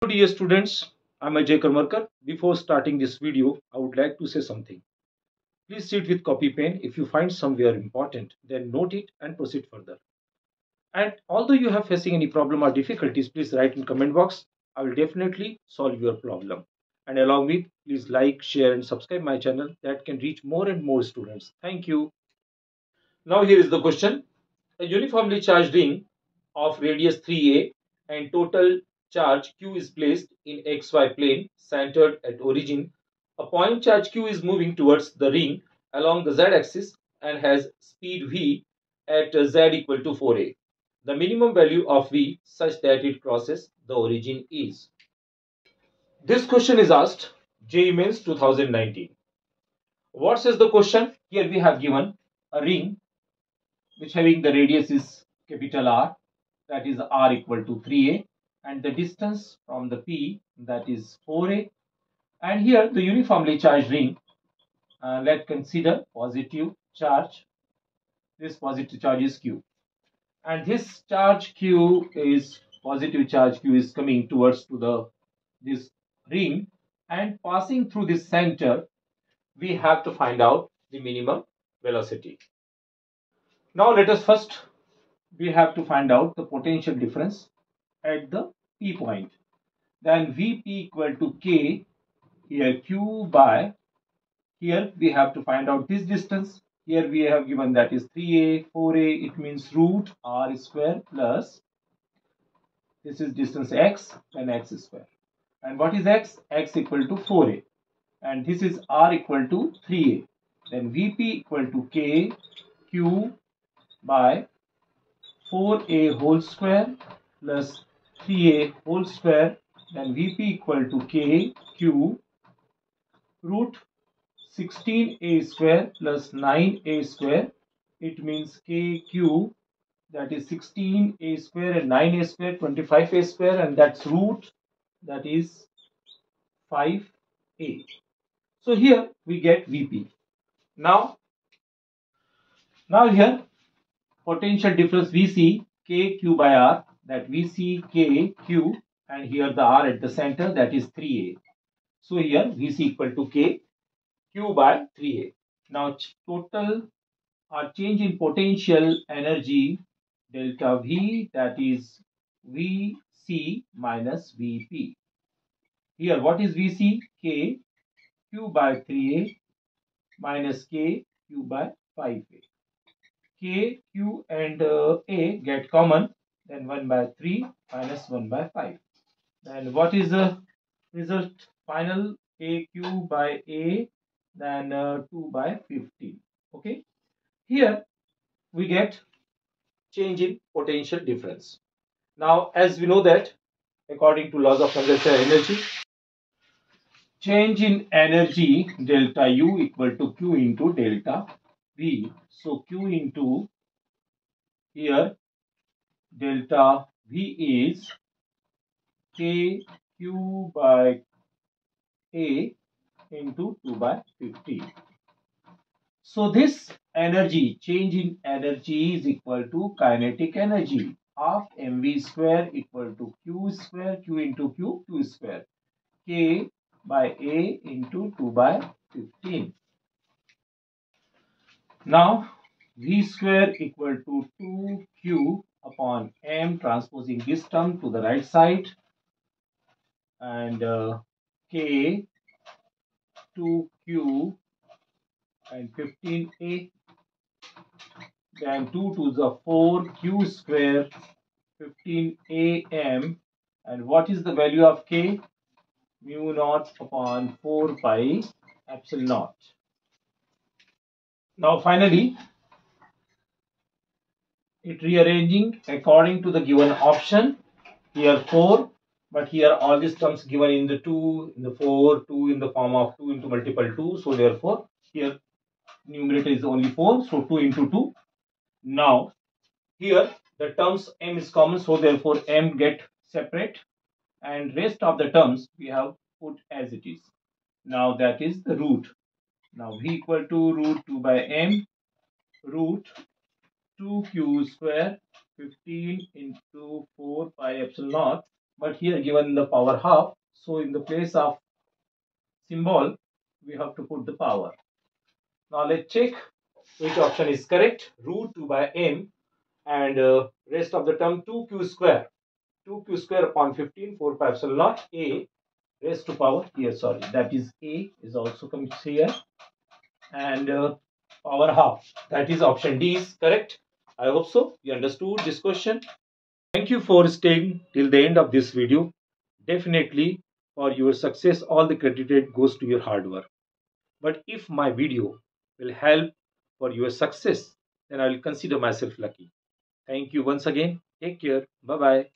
Hello dear students, I'm Ajay Karmarkar. Before starting this video, I would like to say something. Please sit with copy pen. If you find somewhere important, then note it and proceed further. And although you have facing any problem or difficulties, please write in comment box. I will definitely solve your problem. And along with, please like, share and subscribe my channel that can reach more and more students. Thank you. Now here is the question. A uniformly charged ring of radius 3a and total charge q is placed in xy plane centered at origin. A point charge q is moving towards the ring along the z-axis and has speed v at z equal to 4a. The minimum value of v such that it crosses the origin is. This question is asked JEE Mains 2019. What says the question? Here we have given a ring which having the radius is capital R that is R equal to 3a and the distance from the P that is 4a and here the uniformly charged ring. Uh, let's consider positive charge. This positive charge is Q. And this charge Q is positive charge Q is coming towards to the this ring. And passing through this center we have to find out the minimum velocity. Now let us first we have to find out the potential difference at the P point. Then Vp equal to K here Q by here we have to find out this distance. Here we have given that is 3a, 4a, it means root r square plus this is distance x and x square. And what is x? x equal to 4a. And this is r equal to 3a. Then Vp equal to K Q by 4a whole square plus 3a whole square then Vp equal to k q root 16a square plus 9a square. It means kq that is 16a square and 9a square 25a square and that's root that is 5a so here we get vp now now here potential difference vc kq by r that we see K, Q and here the R at the center that is 3A. So here VC equal to K, Q by 3A. Now total or change in potential energy delta V that is VC minus VP. Here what is VC? K Q by 3A minus K Q by 5A. K, Q and uh, A get common then 1 by 3 minus 1 by 5 then what is the result? Final aq by a then uh, 2 by 15 okay? Here we get change in potential difference. Now as we know that according to laws of conservation of energy change in energy delta u equal to q into delta v. So q into here delta V is KQ by A into 2 by 15. So this energy, change in energy is equal to kinetic energy of mv square equal to q square, q into q, q square, k by a into 2 by 15. Now v square equal to 2q upon m transposing this term to the right side. And uh, k 2q and 15a then 2 to the 4 q square 15 am and what is the value of k? Mu naught upon 4 pi epsilon naught. Now finally it rearranging according to the given option. Here 4 but here all these terms given in the 2 in the 4 2 in the form of 2 into multiple 2 so therefore here numerator is only 4 so 2 into 2 now here the terms m is common so therefore m get separate. And rest of the terms we have put as it is. Now that is the root. Now v equal to root 2 by m root 2q square 15 into 4 pi epsilon naught. But here given the power half so in the place of symbol we have to put the power. Now let's check which option is correct. Root 2 by m and uh, rest of the term 2q square. 2q square upon 15 4 pi epsilon naught a raised to power here sorry. That is a is also comes here. And uh, power half. That is option d is correct i hope so you understood this question Thank you for staying till the end of this video. Definitely for your success all the credit goes to your hard work. But if my video will help for your success then I will consider myself lucky. Thank you once again. Take care. Bye bye.